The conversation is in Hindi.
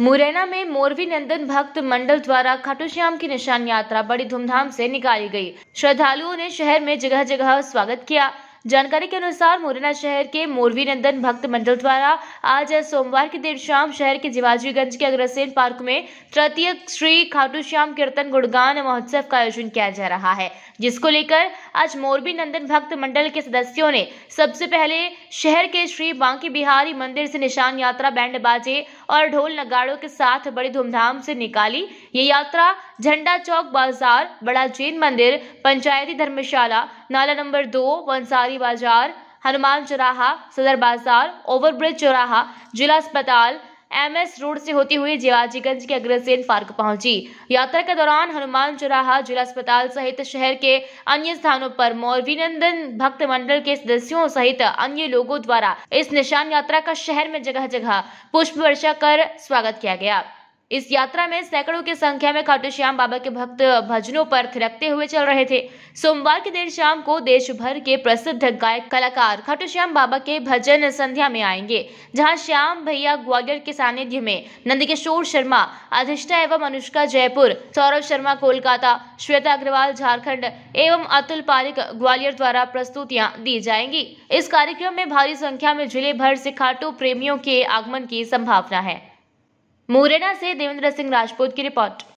मुरैना में मोरवी नंदन भक्त मंडल द्वारा खाटू श्याम की निशान यात्रा बड़ी धूमधाम से निकाली गई। श्रद्धालुओं ने शहर में जगह जगह स्वागत किया। जानकारी के अनुसार मुरैना शहर के मोरवी नंदन भक्त मंडल द्वारा आज सोमवार की देर शाम शहर के जिवाजीगंज के अग्रसेन पार्क में तृतीय श्री खाटू श्याम कीर्तन गुणगान महोत्सव का आयोजन किया जा रहा है, जिसको लेकर आज मोरबी नंदन भक्त मंडल के सदस्यों ने सबसे पहले शहर के श्री बांकी बिहारी मंदिर से निशान यात्रा बैंड बाजे और ढोल नगाड़ों के साथ बड़ी धूमधाम से निकाली। ये यात्रा झंडा चौक बाज़ार, बड़ा जैन मंदिर, पंचायती धर्मशाला, नाला नंबर दो वंसारी बाज़ार, हनुमान चौराहा, सदर बाज़ार, ओवरब्रिज चौराहा, जिला अस्पताल एमएस रोड से होती हुई जिवाजीगंज के अग्रसेन पार्क पहुँची। यात्रा के दौरान हनुमान चौराहा, जिला अस्पताल सहित शहर के अन्य स्थानों पर मौरवीनंदन भक्त मंडल के सदस्यों सहित अन्य लोगों द्वारा इस निशान यात्रा का शहर में जगह जगह पुष्प वर्षा कर स्वागत किया गया। इस यात्रा में सैकड़ों की संख्या में खाटू श्याम बाबा के भक्त भजनों पर थिरकते हुए चल रहे थे। सोमवार की देर शाम को देश भर के प्रसिद्ध गायक कलाकार खाटू श्याम बाबा के भजन संध्या में आएँगे, जहाँ श्याम भैया ग्वालियर के सानिध्य में, नंदकिशोर शर्मा अधिष्ठा एवं अनुष्का जयपुर, सौरभ शर्मा कोलकाता, श्वेता अग्रवाल झारखंड एवं अतुल पारिक ग्वालियर द्वारा प्रस्तुतियाँ दी जाएँगी। इस कार्यक्रम में भारी संख्या में ज़िले भर से खाटू प्रेमियों के आगमन की संभावना है। मुरैना से देवेंद्र सिंह राजपूत की रिपोर्ट।